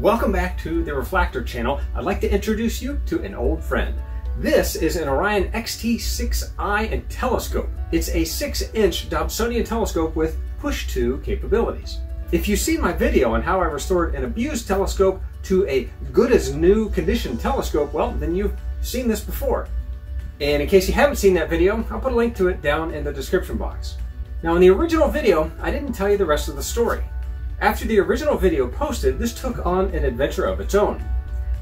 Welcome back to the Reflactor channel. I'd like to introduce you to an old friend. This is an Orion XT6i and telescope. It's a 6-inch Dobsonian telescope with push-to capabilities. If you've seen my video on how I restored an abused telescope to a good as new condition telescope, well, then you've seen this before. And in case you haven't seen that video, I'll put a link to it down in the description box. Now in the original video, I didn't tell you the rest of the story. After the original video posted, this took on an adventure of its own.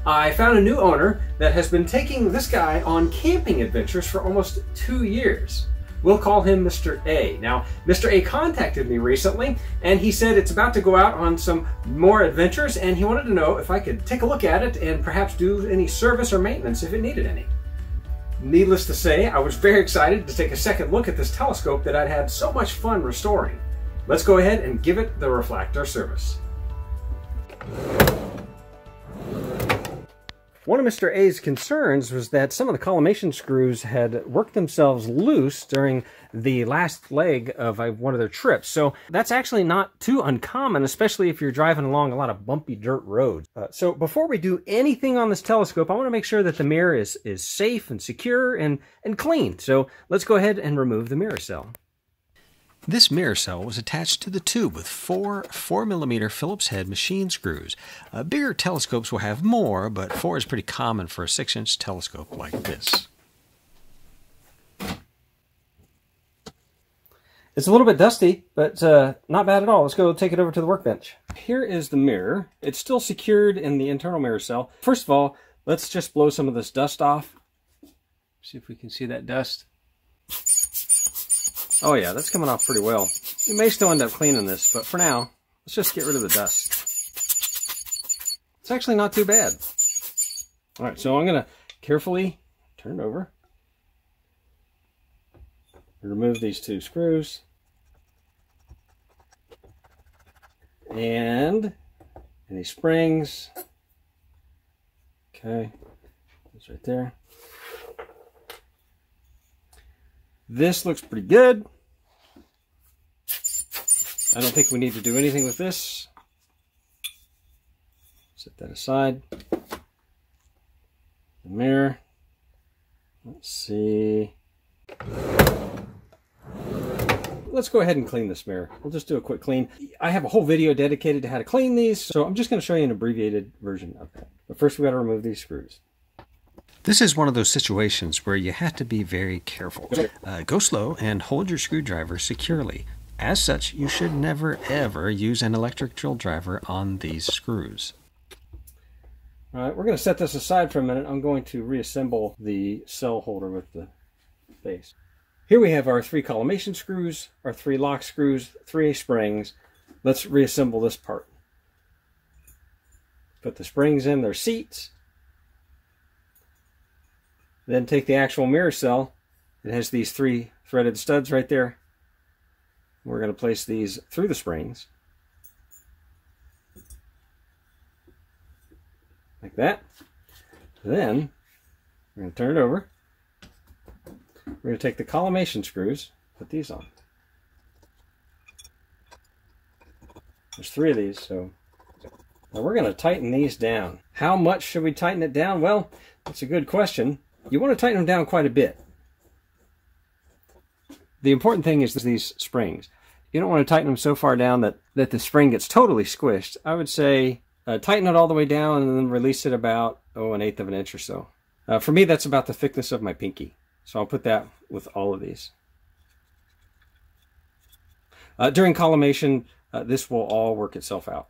I found a new owner that has been taking this guy on camping adventures for almost two years. We'll call him Mr. A. Now, Mr. A contacted me recently and he said it's about to go out on some more adventures and he wanted to know if I could take a look at it and perhaps do any service or maintenance if it needed any. Needless to say, I was very excited to take a second look at this telescope that I'd had so much fun restoring. Let's go ahead and give it the reflactor service. One of Mr. A's concerns was that some of the collimation screws had worked themselves loose during the last leg of one of their trips. So that's actually not too uncommon, especially if you're driving along a lot of bumpy dirt roads. Uh, so before we do anything on this telescope, I want to make sure that the mirror is, is safe and secure and, and clean. So let's go ahead and remove the mirror cell. This mirror cell was attached to the tube with four 4mm Phillips head machine screws. Uh, bigger telescopes will have more, but four is pretty common for a 6-inch telescope like this. It's a little bit dusty, but uh, not bad at all. Let's go take it over to the workbench. Here is the mirror. It's still secured in the internal mirror cell. First of all, let's just blow some of this dust off. See if we can see that dust. Oh yeah, that's coming off pretty well. We may still end up cleaning this, but for now, let's just get rid of the dust. It's actually not too bad. All right, so I'm to carefully turn it over. Remove these two screws. And any springs. Okay, that's right there. This looks pretty good. I don't think we need to do anything with this. Set that aside. The mirror. Let's see. Let's go ahead and clean this mirror. We'll just do a quick clean. I have a whole video dedicated to how to clean these, so I'm just going to show you an abbreviated version of that. But first we got to remove these screws. This is one of those situations where you have to be very careful. Uh, go slow and hold your screwdriver securely. As such, you should never ever use an electric drill driver on these screws. All right, we're going to set this aside for a minute. I'm going to reassemble the cell holder with the base. Here we have our three collimation screws, our three lock screws, three springs. Let's reassemble this part. Put the springs in their seats. Then take the actual mirror cell. It has these three threaded studs right there. We're going to place these through the springs. Like that. Then we're going to turn it over. We're going to take the collimation screws, put these on. There's three of these, so now we're going to tighten these down. How much should we tighten it down? Well, that's a good question. You want to tighten them down quite a bit. The important thing is these springs. You don't want to tighten them so far down that, that the spring gets totally squished. I would say uh, tighten it all the way down and then release it about, oh, an eighth of an inch or so. Uh, for me, that's about the thickness of my pinky. So I'll put that with all of these. Uh, during collimation, uh, this will all work itself out.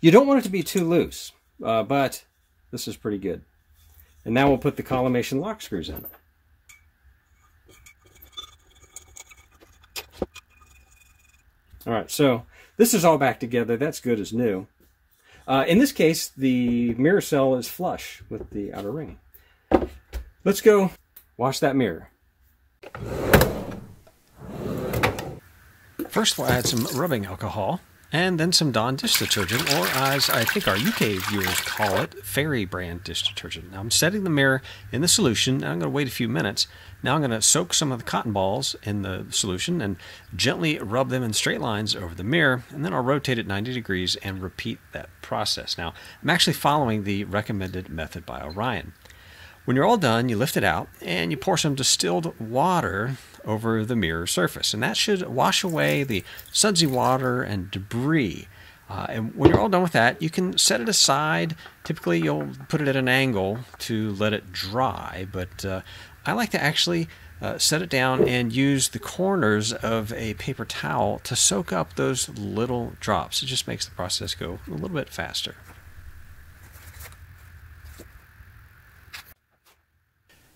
You don't want it to be too loose, uh, but this is pretty good. And now we'll put the collimation lock screws in. All right, so this is all back together. That's good as new. Uh, in this case, the mirror cell is flush with the outer ring. Let's go wash that mirror. First, we'll add some rubbing alcohol and then some Dawn dish detergent, or as I think our UK viewers call it, Fairy brand dish detergent. Now I'm setting the mirror in the solution. and I'm going to wait a few minutes. Now I'm going to soak some of the cotton balls in the solution and gently rub them in straight lines over the mirror, and then I'll rotate it 90 degrees and repeat that process. Now I'm actually following the recommended method by Orion. When you're all done, you lift it out and you pour some distilled water over the mirror surface. And that should wash away the sudsy water and debris. Uh, and when you're all done with that, you can set it aside. Typically, you'll put it at an angle to let it dry, but uh, I like to actually uh, set it down and use the corners of a paper towel to soak up those little drops. It just makes the process go a little bit faster.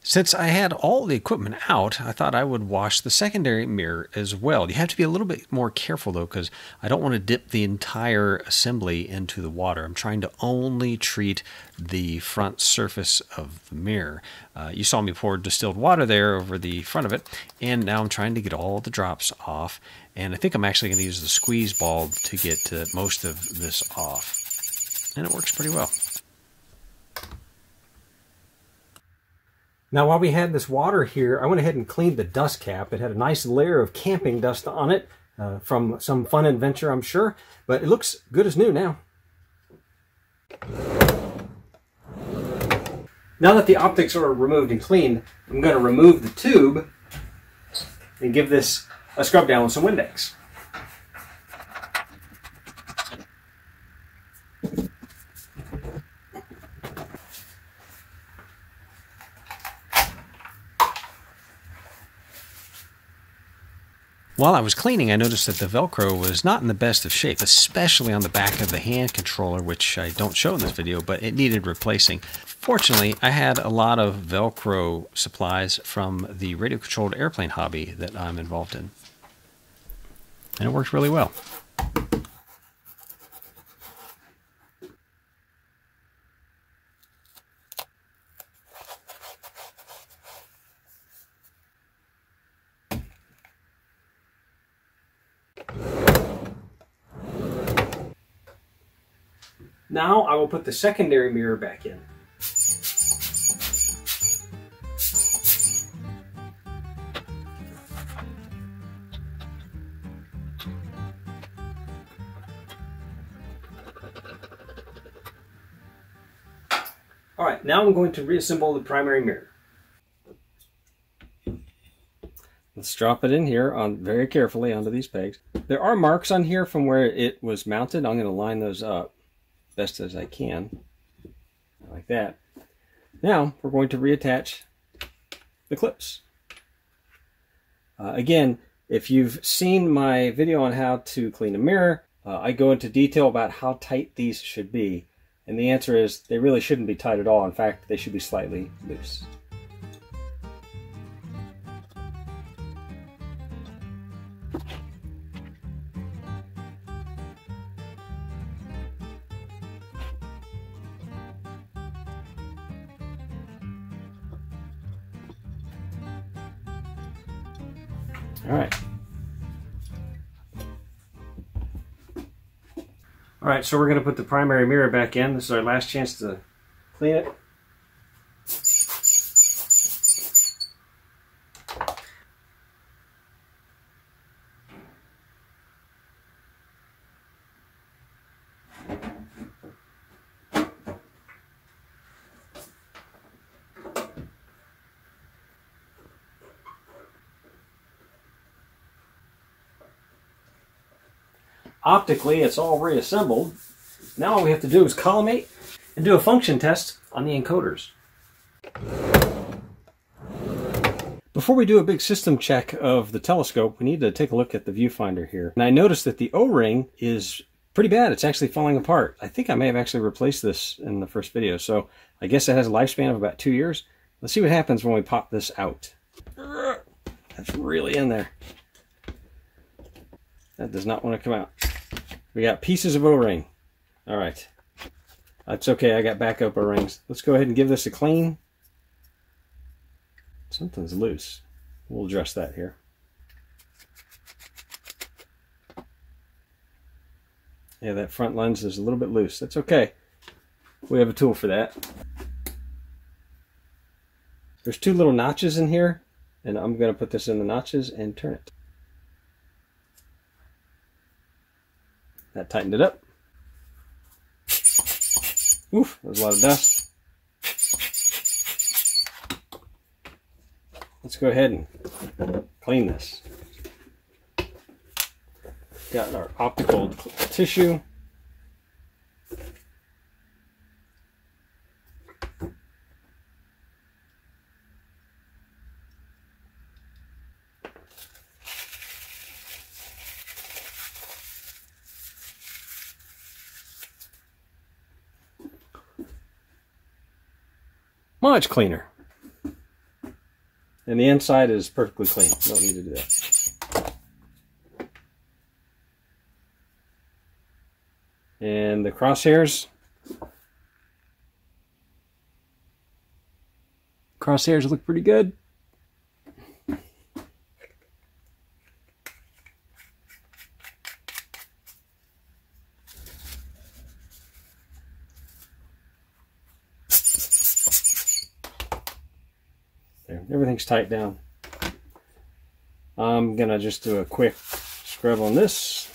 Since I had all the equipment out, I thought I would wash the secondary mirror as well. You have to be a little bit more careful though, because I don't want to dip the entire assembly into the water. I'm trying to only treat the front surface of the mirror. Uh, you saw me pour distilled water there over the front of it, and now I'm trying to get all the drops off. And I think I'm actually going to use the squeeze bulb to get uh, most of this off. And it works pretty well. Now while we had this water here, I went ahead and cleaned the dust cap. It had a nice layer of camping dust on it uh, from some fun adventure, I'm sure. But it looks good as new now. Now that the optics are removed and cleaned, I'm going to remove the tube and give this a scrub down with some Windex. While I was cleaning, I noticed that the Velcro was not in the best of shape, especially on the back of the hand controller, which I don't show in this video, but it needed replacing. Fortunately, I had a lot of Velcro supplies from the radio-controlled airplane hobby that I'm involved in. And it worked really well. Now I will put the secondary mirror back in. All right, now I'm going to reassemble the primary mirror. Let's drop it in here on very carefully onto these pegs. There are marks on here from where it was mounted. I'm going to line those up best as I can, like that. Now we're going to reattach the clips. Uh, again, if you've seen my video on how to clean a mirror, uh, I go into detail about how tight these should be. And the answer is they really shouldn't be tight at all. In fact, they should be slightly loose. All right. All right, so we're going to put the primary mirror back in. This is our last chance to clean it. Optically, it's all reassembled. Now all we have to do is collimate and do a function test on the encoders. Before we do a big system check of the telescope, we need to take a look at the viewfinder here. And I noticed that the O-ring is pretty bad. It's actually falling apart. I think I may have actually replaced this in the first video. So I guess it has a lifespan of about two years. Let's see what happens when we pop this out. That's really in there. That does not want to come out. We got pieces of O-ring. All right. That's okay. I got backup O-rings. Let's go ahead and give this a clean. Something's loose. We'll address that here. Yeah, that front lens is a little bit loose. That's okay. We have a tool for that. There's two little notches in here, and I'm going to put this in the notches and turn it. That tightened it up. Oof, there's a lot of dust. Let's go ahead and clean this. Got our optical tissue. Much cleaner. And the inside is perfectly clean. Don't need to do that. And the crosshairs. Crosshairs look pretty good. There, everything's tight down. I'm gonna just do a quick scrub on this.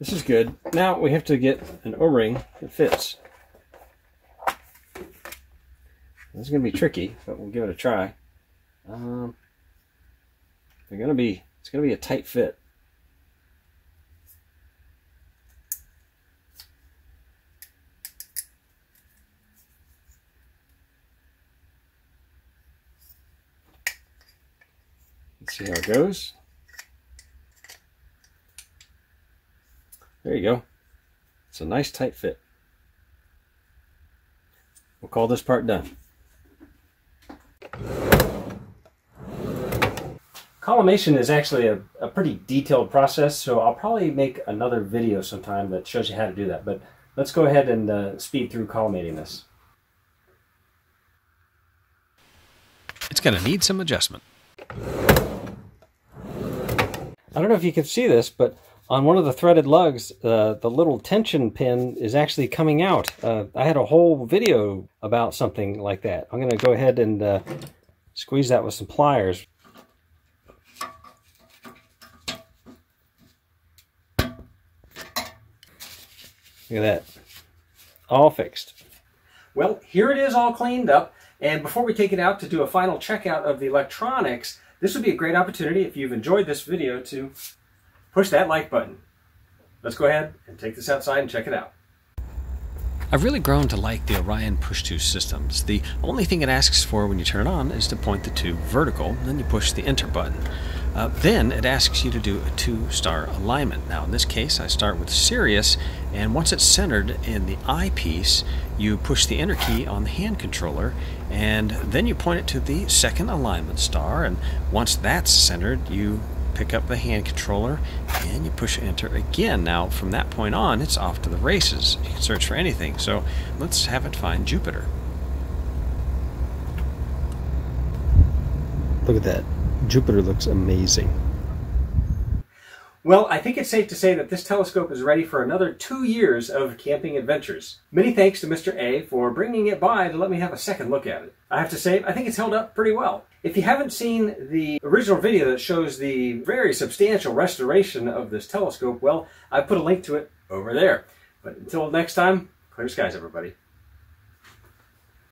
This is good. Now we have to get an O-ring that fits. This is gonna be tricky, but we'll give it a try. Um, they're gonna be, it's gonna be a tight fit. See how it goes. There you go. It's a nice tight fit. We'll call this part done. Collimation is actually a, a pretty detailed process, so I'll probably make another video sometime that shows you how to do that. But let's go ahead and uh, speed through collimating this. It's going to need some adjustment. I don't know if you can see this, but on one of the threaded lugs, uh, the little tension pin is actually coming out. Uh, I had a whole video about something like that. I'm going to go ahead and uh, squeeze that with some pliers. Look at that. All fixed. Well, here it is all cleaned up. And before we take it out to do a final checkout of the electronics, this would be a great opportunity if you've enjoyed this video to push that like button. Let's go ahead and take this outside and check it out. I've really grown to like the Orion push-to systems. The only thing it asks for when you turn it on is to point the tube vertical, then you push the enter button. Uh, then it asks you to do a two-star alignment. Now in this case I start with Sirius and once it's centered in the eyepiece you push the enter key on the hand controller and then you point it to the second alignment star and once that's centered you pick up the hand controller and you push enter again. Now from that point on it's off to the races. You can search for anything. So let's have it find Jupiter. Look at that. Jupiter looks amazing. Well, I think it's safe to say that this telescope is ready for another two years of camping adventures. Many thanks to Mr. A for bringing it by to let me have a second look at it. I have to say, I think it's held up pretty well. If you haven't seen the original video that shows the very substantial restoration of this telescope, well, I put a link to it over there. But until next time, clear skies, everybody.